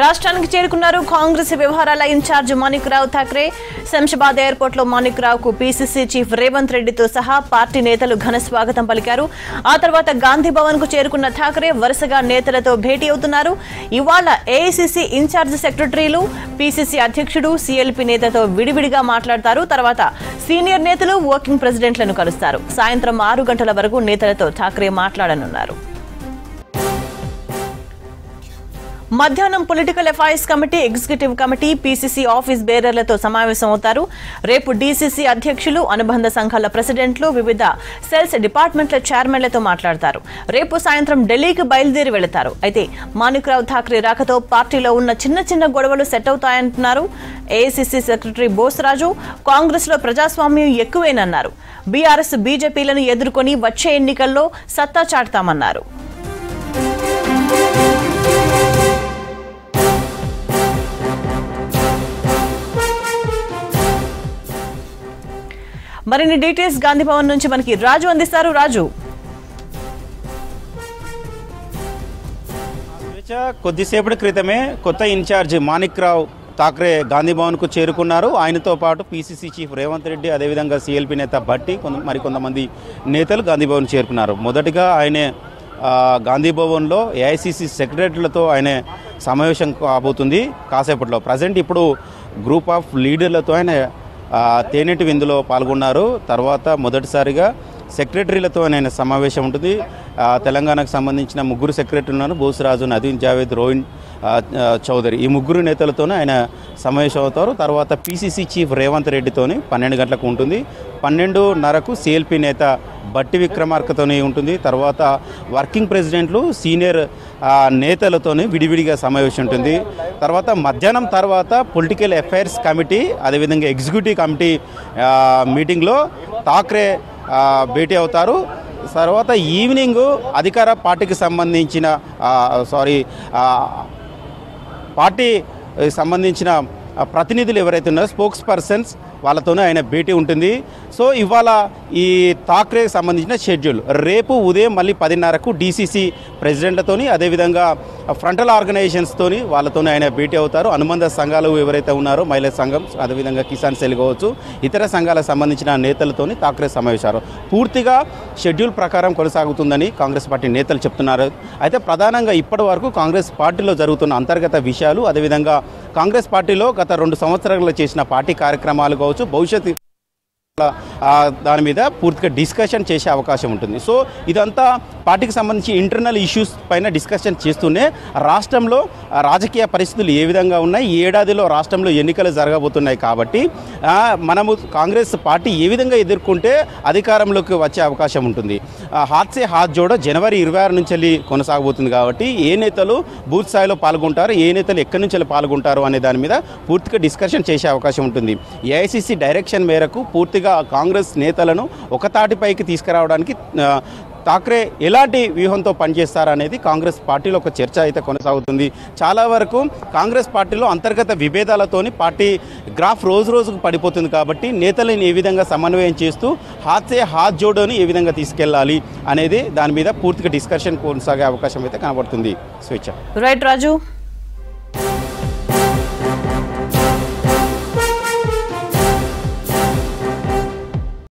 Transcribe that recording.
రాష్ట్రానికి చేరుకున్నారు. కాంగ్రెస్ వ్యవహారాల ఇన్ఛార్జ్ మాణిక్ రావు ఠాక్రే శంషాబాద్ ఎయిర్పోర్ట్లో మాణిక్ రావుకు పీసీసీ చీఫ్ రేవంత్ రెడ్డితో సహా పార్టీ నేతలు ఘన స్వాగతం పలికారు. ఆ తర్వాత గాంధీ భవన్కు చేరుకున్న ఠాక్రే వరుసగా నేతలతో భేటీ అవుతున్నారు. ఇవాళ ఏఐసీసీ ఇన్ఛార్జ్ సెక్రటరీలు పీసీసీ అధ్యక్షుడు సీఎల్పీ నేతతో విడివిడిగా మాట్లాడతారు. తర్వాత సీనియర్ నేతలు వర్కింగ్ ప్రెసిడెంట్లను కలుస్తారు. సాయంత్రం ఆరు గంటల వరకు నేతలతో ఠాక్రే మాట్లాడనున్నారు. మధ్యాహ్నం political affairs committee executive committee PCC office బేరర్లతో సమావేశం అవుతారు రేపు డీసీసీ అధ్యక్షులు అనుబంధ సంఘాల ప్రెసిడెంట్లు వివిధ సెల్స్ డిపార్ట్మెంట్ల చైర్మన్లతో మాట్లాడతారు. రేపు సాయంత్రం ఢిల్లీకి బయలుదేరి వెళతారు. అయితే మాణిక్రావు ఠాక్రే రాకతో పార్టీలో ఉన్న చిన్న చిన్న గొడవలు సెట్ అవుతాయంటున్నారు. ఏఐసీసీ సెక్రటరీ బోసరాజు కాంగ్రెస్లో ప్రజాస్వామ్యం ఎక్కువేనన్నారు. బీఆర్ఎస్ బీజేపీలను ఎదుర్కొని వచ్చే ఎన్నికల్లో సత్తా చాటుతామన్నారు. మరిన్ని డీటెయిల్స్ గాంధీ భవన్ నుంచి మనకి రాజు అందిస్తారు. రాజు. కొద్దిసేపటి క్రితమే కొత్త ఇన్ఛార్జ్ మాణిక్ రావు ఠాక్రే గాంధీ భవన్కు చేరుకున్నారు. ఆయనతో పాటు పీసీసీ చీఫ్ రేవంత్ రెడ్డి అదేవిధంగా సిఎల్పి నేత భట్టి కొంత మరికొంతమంది నేతలు గాంధీ భవన్ చేరుకున్నారు. మొదటిగా ఆయనే గాంధీ భవన్లో ఏఐసీసీ సెక్రటరీలతో ఆయన సమావేశం కాబోతుంది కాసేపట్లో. ప్రజెంట్ ఇప్పుడు గ్రూప్ ఆఫ్ లీడర్లతో ఆయన తేనెటి విందులో పాల్గొన్నారు. తర్వాత మొదటిసారిగా సెక్రటరీలతో ఆయన సమావేశం ఉంటుంది. తెలంగాణకు సంబంధించిన ముగ్గురు సెక్రటరీ ఉన్నారు. బోసురాజు నదీన్ జావేద్ రోహిన్ చౌదరి. ఈ ముగ్గురు నేతలతోనే ఆయన సమావేశం అవుతారు. తర్వాత పీసీసీ చీఫ్ రేవంత్ రెడ్డితోని పన్నెండు గంటలకు ఉంటుంది. పన్నెండున్నరకు సిఎల్పి నేత బట్టి విక్రమార్కతోని ఉంటుంది. తర్వాత వర్కింగ్ ప్రెసిడెంట్లు సీనియర్ నేతలతోనే నేతలతోని విడివిడిగా సమావేశం ఉంటుంది. తర్వాత మధ్యాహ్నం తర్వాత పొలిటికల్ అఫైర్స్ కమిటీ అదేవిధంగా ఎగ్జిక్యూటివ్ కమిటీ మీటింగ్లో ఠాక్రే భేటీ అవుతారు. తర్వాత ఈవినింగ్ అధికార పార్టీకి సంబంధించిన సారీ పార్టీ సంబంధించిన ప్రతినిధులు ఎవరైతే ఉన్నారో స్పోక్స్ పర్సన్స్ వాళ్ళతోనే ఆయన భేటీ ఉంటుంది. సో ఇవాళ ఈ ఠాక్రేకి సంబంధించిన షెడ్యూల్. రేపు ఉదయం మళ్ళీ పదిన్నరకు డీసీసీ ప్రెసిడెంట్లతోని అదేవిధంగా ఫ్రంటల్ ఆర్గనైజేషన్స్తోని వాళ్ళతోనే ఆయన భేటీ అవుతారు. అనుబంధ సంఘాలు ఎవరైతే ఉన్నారో మహిళా సంఘం అదేవిధంగా కిసాన్ సెల్ కావచ్చు ఇతర సంఘాలకు సంబంధించిన నేతలతోని థాక్రే సమావేశారు పూర్తిగా షెడ్యూల్ ప్రకారం కొనసాగుతుందని కాంగ్రెస్ పార్టీ నేతలు చెప్తున్నారు. అయితే ప్రధానంగా ఇప్పటి వరకు కాంగ్రెస్ పార్టీలో జరుగుతున్న అంతర్గత విషయాలు అదేవిధంగా కాంగ్రెస్ పార్టీలో గత రెండు సంవత్సరాలు చేసిన పార్టీ కార్యక్రమాలు కావచ్చు భవిష్యత్ దాని మీద పూర్తిగా డిస్కషన్ చేసే అవకాశం ఉంటుంది. సో ఇదంతా పార్టీకి సంబంధించి ఇంటర్నల్ ఇష్యూస్ పైన డిస్కషన్ చేస్తూనే రాష్ట్రంలో రాజకీయ పరిస్థితులు ఏ విధంగా ఉన్నాయి? ఈ ఏడాదిలో రాష్ట్రంలో ఎన్నికలు జరగబోతున్నాయి కాబట్టి మనము కాంగ్రెస్ పార్టీ ఏ విధంగా ఎదుర్కొంటే అధికారంలోకి వచ్చే అవకాశం ఉంటుంది. హాత్సే హాత్ జోడో జనవరి ఇరవై ఆరు నుంచి వెళ్ళి కొనసాగబోతుంది కాబట్టి ఏ నేతలు బూత్ స్థాయిలో పాల్గొంటారు? ఏ నేతలు ఎక్కడి నుంచి పాల్గొంటారు? అనే దాని మీద పూర్తిగా డిస్కషన్ చేసే అవకాశం ఉంటుంది. ఏఐసిసి డైరెక్షన్ మేరకు పూర్తిగా కాంగ్రెస్ నేతలను ఒక తాటిపైకి తీసుకురావడానికి థాక్రే ఠాక్రే ఎలాంటి వ్యూహంతో పనిచేస్తారనేది కాంగ్రెస్ పార్టీలో ఒక చర్చ అయితే కొనసాగుతుంది. చాలా వరకు కాంగ్రెస్ పార్టీలో అంతర్గత విభేదాలతోని పార్టీ గ్రాఫ్ రోజు రోజుకు పడిపోతుంది కాబట్టి నేతలను ఏ విధంగా సమన్వయం చేస్తూ హాత్సే హాత్ జోడోని ఏ విధంగా తీసుకెళ్ళాలి అనేది దాని మీద పూర్తిగా డిస్కషన్ కొనసాగే అవకాశం అయితే కనబడుతుంది. స్వేచ్ఛ. రైట్ రాజు